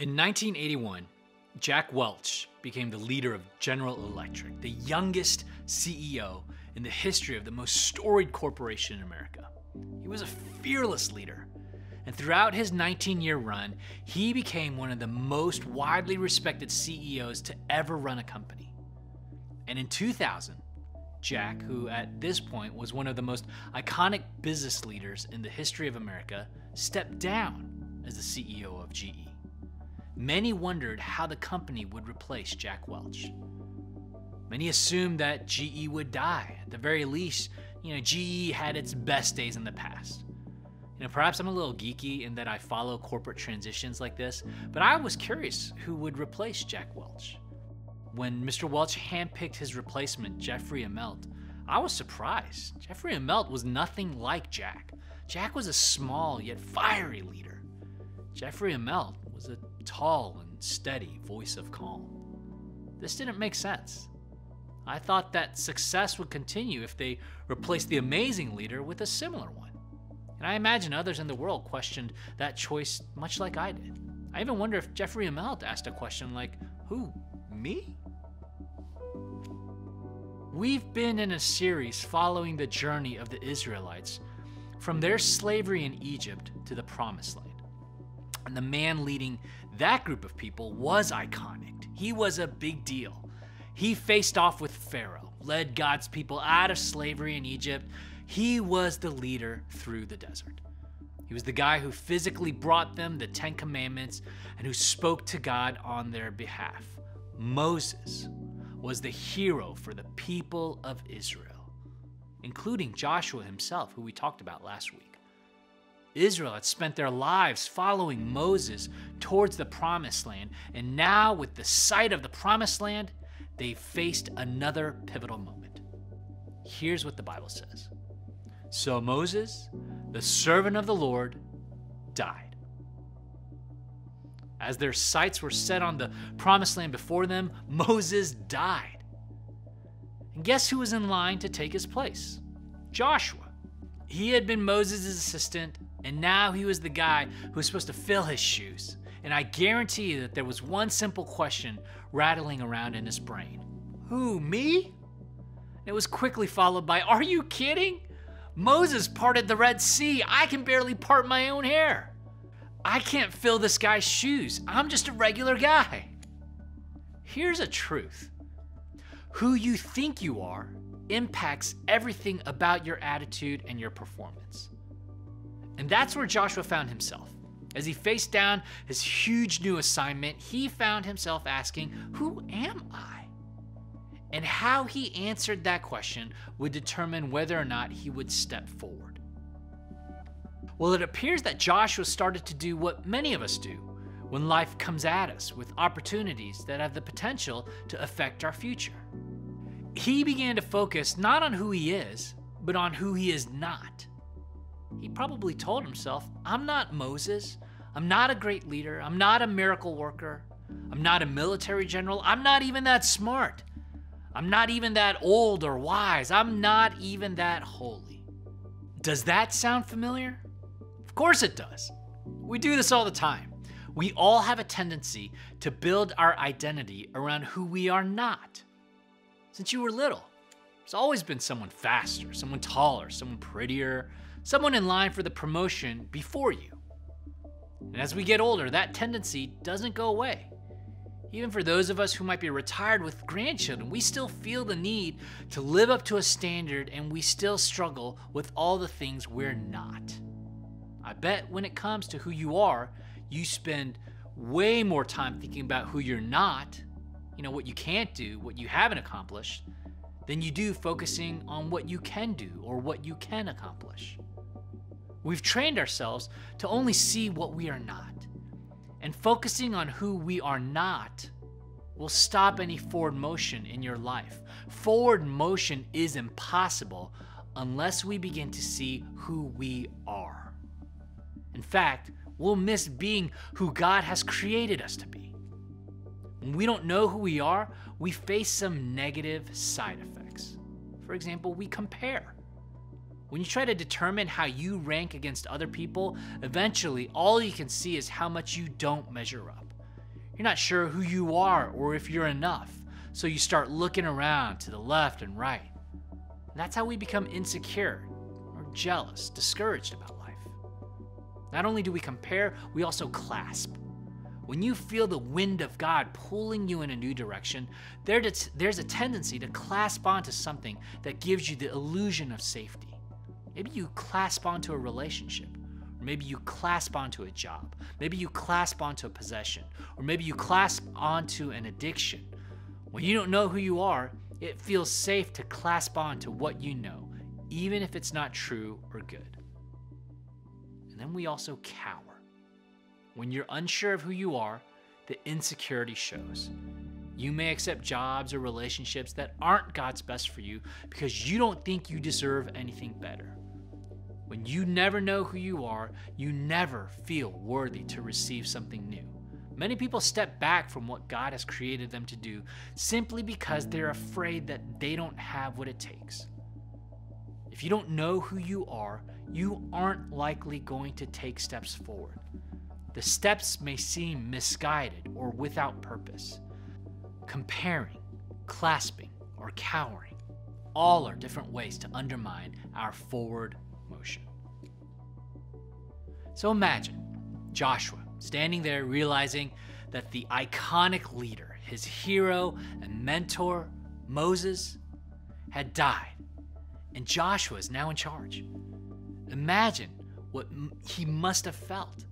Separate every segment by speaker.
Speaker 1: In 1981, Jack Welch became the leader of General Electric, the youngest CEO in the history of the most storied corporation in America. He was a fearless leader. And throughout his 19 year run, he became one of the most widely respected CEOs to ever run a company. And in 2000, Jack, who at this point was one of the most iconic business leaders in the history of America, stepped down as the CEO of GE many wondered how the company would replace Jack Welch. Many assumed that GE would die. At the very least, you know, GE had its best days in the past. You know, perhaps I'm a little geeky in that I follow corporate transitions like this, but I was curious who would replace Jack Welch. When Mr. Welch handpicked his replacement, Jeffrey Immelt, I was surprised. Jeffrey Immelt was nothing like Jack. Jack was a small yet fiery leader. Jeffrey Immelt was a tall and steady voice of calm. This didn't make sense. I thought that success would continue if they replaced the amazing leader with a similar one. And I imagine others in the world questioned that choice much like I did. I even wonder if Jeffrey Immelt asked a question like, Who, me? We've been in a series following the journey of the Israelites from their slavery in Egypt to the Promised Land, and the man leading that group of people was iconic. He was a big deal. He faced off with Pharaoh, led God's people out of slavery in Egypt. He was the leader through the desert. He was the guy who physically brought them the Ten Commandments and who spoke to God on their behalf. Moses was the hero for the people of Israel, including Joshua himself, who we talked about last week. Israel had spent their lives following Moses towards the promised land, and now, with the sight of the promised land, they faced another pivotal moment. Here's what the Bible says So Moses, the servant of the Lord, died. As their sights were set on the promised land before them, Moses died. And guess who was in line to take his place? Joshua. He had been Moses' assistant and now he was the guy who was supposed to fill his shoes. And I guarantee you that there was one simple question rattling around in his brain Who, me? It was quickly followed by, Are you kidding? Moses parted the Red Sea. I can barely part my own hair. I can't fill this guy's shoes. I'm just a regular guy. Here's a truth who you think you are impacts everything about your attitude and your performance. And that's where Joshua found himself. As he faced down his huge new assignment, he found himself asking, Who am I? And how he answered that question would determine whether or not he would step forward. Well, it appears that Joshua started to do what many of us do when life comes at us with opportunities that have the potential to affect our future. He began to focus not on who he is, but on who he is not. He probably told himself, I'm not Moses. I'm not a great leader. I'm not a miracle worker. I'm not a military general. I'm not even that smart. I'm not even that old or wise. I'm not even that holy. Does that sound familiar? Of course it does. We do this all the time. We all have a tendency to build our identity around who we are not. Since you were little, there's always been someone faster, someone taller, someone prettier, someone in line for the promotion before you. And as we get older, that tendency doesn't go away. Even for those of us who might be retired with grandchildren, we still feel the need to live up to a standard and we still struggle with all the things we're not. I bet when it comes to who you are, you spend way more time thinking about who you're not, you know, what you can't do, what you haven't accomplished, than you do focusing on what you can do or what you can accomplish. We've trained ourselves to only see what we are not. And focusing on who we are not will stop any forward motion in your life. Forward motion is impossible unless we begin to see who we are. In fact, we'll miss being who God has created us to be. When we don't know who we are, we face some negative side effects. For example, we compare. When you try to determine how you rank against other people, eventually all you can see is how much you don't measure up. You're not sure who you are or if you're enough, so you start looking around to the left and right. And that's how we become insecure or jealous, discouraged about life. Not only do we compare, we also clasp. When you feel the wind of God pulling you in a new direction, there's a tendency to clasp onto something that gives you the illusion of safety. Maybe you clasp onto a relationship, or maybe you clasp onto a job, maybe you clasp onto a possession, or maybe you clasp onto an addiction. When you don't know who you are, it feels safe to clasp on to what you know, even if it's not true or good. And then we also cower. When you're unsure of who you are, the insecurity shows. You may accept jobs or relationships that aren't God's best for you because you don't think you deserve anything better. When you never know who you are, you never feel worthy to receive something new. Many people step back from what God has created them to do simply because they're afraid that they don't have what it takes. If you don't know who you are, you aren't likely going to take steps forward. The steps may seem misguided or without purpose. Comparing, clasping, or cowering all are different ways to undermine our forward motion. So imagine Joshua standing there realizing that the iconic leader, his hero and mentor, Moses, had died, and Joshua is now in charge. Imagine what he must have felt.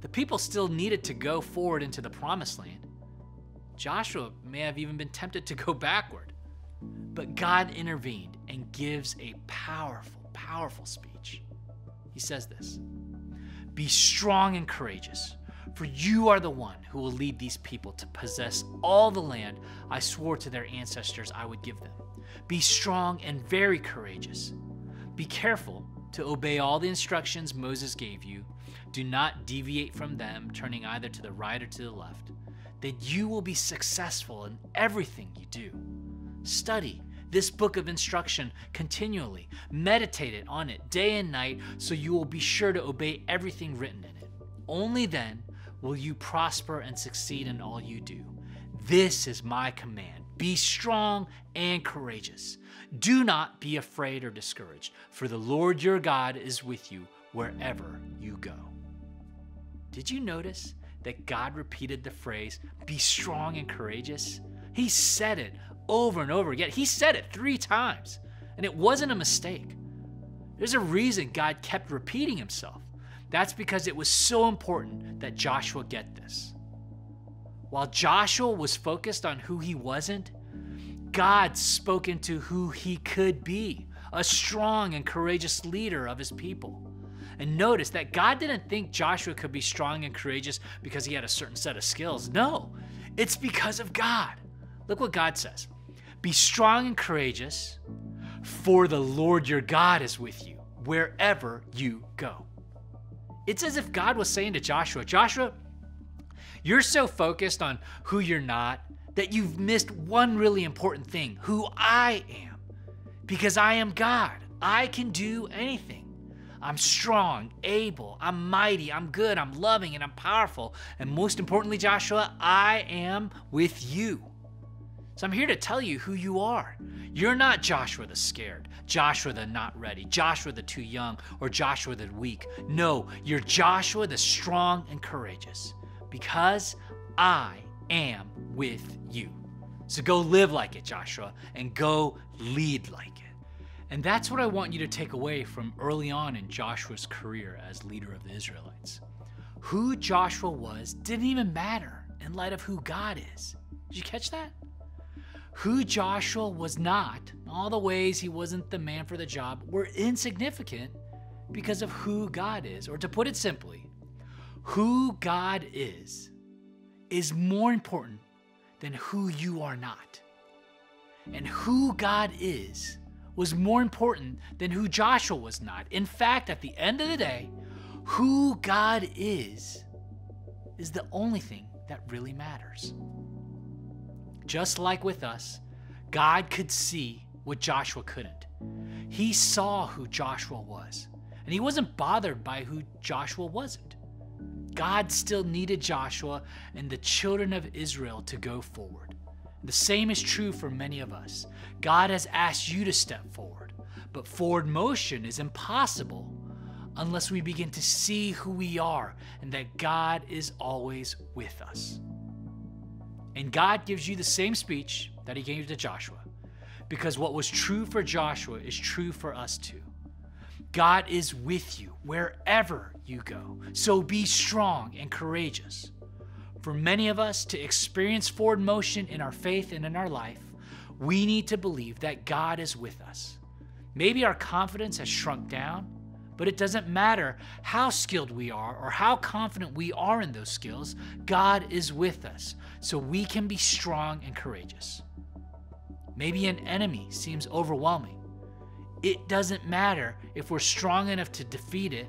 Speaker 1: The people still needed to go forward into the promised land. Joshua may have even been tempted to go backward. But God intervened and gives a powerful powerful speech. He says this Be strong and courageous, for you are the one who will lead these people to possess all the land I swore to their ancestors I would give them. Be strong and very courageous. Be careful to obey all the instructions Moses gave you. Do not deviate from them, turning either to the right or to the left, that you will be successful in everything you do. Study this book of instruction continually. Meditate it on it day and night so you will be sure to obey everything written in it. Only then will you prosper and succeed in all you do. This is my command. Be strong and courageous. Do not be afraid or discouraged, for the Lord your God is with you wherever you go. Did you notice that God repeated the phrase, be strong and courageous? He said it over and over again. He said it three times, and it wasn't a mistake. There's a reason God kept repeating himself. That's because it was so important that Joshua get this. While Joshua was focused on who he wasn't, God spoke into who he could be a strong and courageous leader of his people. And notice that God didn't think Joshua could be strong and courageous because he had a certain set of skills. No, it's because of God. Look what God says. Be strong and courageous, for the Lord your God is with you wherever you go. It's as if God was saying to Joshua, Joshua, you're so focused on who you're not that you've missed one really important thing who I am. Because I am God, I can do anything. I'm strong, able, I'm mighty, I'm good, I'm loving, and I'm powerful. And most importantly, Joshua, I am with you. So I'm here to tell you who you are. You're not Joshua the scared, Joshua the not ready, Joshua the too young, or Joshua the weak. No, you're Joshua the strong and courageous because I am with you. So go live like it, Joshua, and go lead like it. And that's what I want you to take away from early on in Joshua's career as leader of the Israelites. Who Joshua was didn't even matter in light of who God is. Did you catch that? who Joshua was not, all the ways he wasn't the man for the job, were insignificant because of who God is. Or to put it simply, who God is is more important than who you are not. And who God is was more important than who Joshua was not. In fact, at the end of the day, who God is is the only thing that really matters. Just like with us, God could see what Joshua couldn't. He saw who Joshua was, and he wasn't bothered by who Joshua wasn't. God still needed Joshua and the children of Israel to go forward. The same is true for many of us. God has asked you to step forward, but forward motion is impossible unless we begin to see who we are and that God is always with us. And God gives you the same speech that he gave to Joshua. Because what was true for Joshua is true for us too. God is with you wherever you go. So be strong and courageous. For many of us to experience forward motion in our faith and in our life, we need to believe that God is with us. Maybe our confidence has shrunk down but it doesn't matter how skilled we are or how confident we are in those skills, God is with us, so we can be strong and courageous. Maybe an enemy seems overwhelming. It doesn't matter if we're strong enough to defeat it,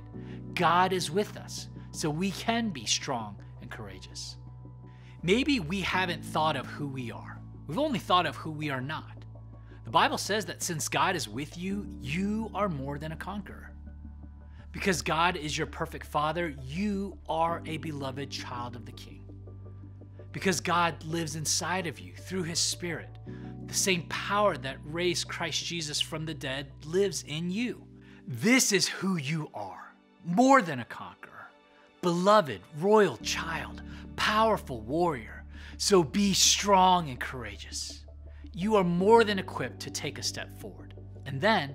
Speaker 1: God is with us, so we can be strong and courageous. Maybe we haven't thought of who we are, we've only thought of who we are not. The Bible says that since God is with you, you are more than a conqueror. Because God is your perfect father, you are a beloved child of the King. Because God lives inside of you through his spirit, the same power that raised Christ Jesus from the dead lives in you. This is who you are, more than a conqueror, beloved, royal child, powerful warrior. So be strong and courageous. You are more than equipped to take a step forward. And then,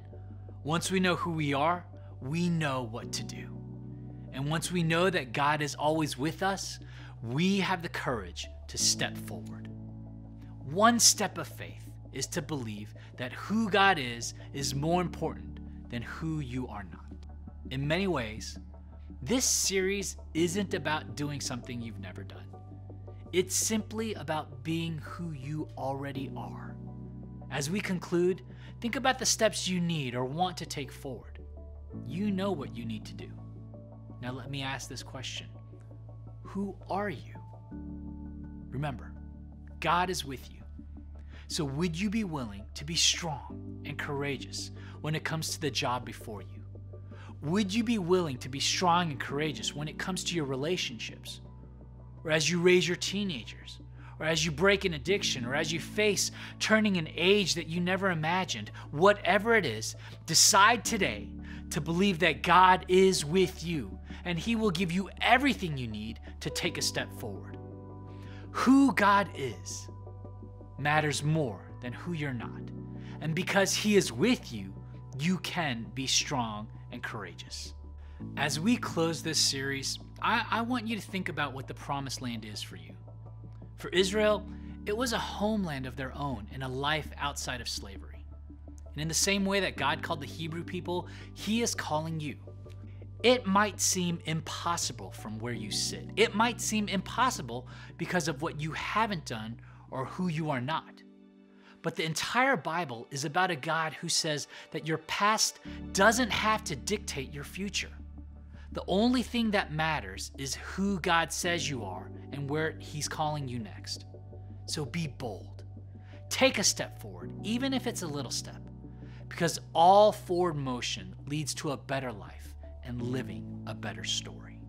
Speaker 1: once we know who we are, we know what to do. And once we know that God is always with us, we have the courage to step forward. One step of faith is to believe that who God is is more important than who you are not. In many ways, this series isn't about doing something you've never done. It's simply about being who you already are. As we conclude, think about the steps you need or want to take forward. You know what you need to do. Now let me ask this question Who are you? Remember, God is with you. So, would you be willing to be strong and courageous when it comes to the job before you? Would you be willing to be strong and courageous when it comes to your relationships? Or as you raise your teenagers? Or as you break an addiction? Or as you face turning an age that you never imagined? Whatever it is, decide today to believe that God is with you and He will give you everything you need to take a step forward. Who God is matters more than who you're not. And because He is with you, you can be strong and courageous. As we close this series, I, I want you to think about what the promised land is for you. For Israel, it was a homeland of their own and a life outside of slavery. And in the same way that God called the Hebrew people, He is calling you. It might seem impossible from where you sit. It might seem impossible because of what you haven't done or who you are not. But the entire Bible is about a God who says that your past doesn't have to dictate your future. The only thing that matters is who God says you are and where He's calling you next. So be bold. Take a step forward, even if it's a little step because all forward motion leads to a better life and living a better story.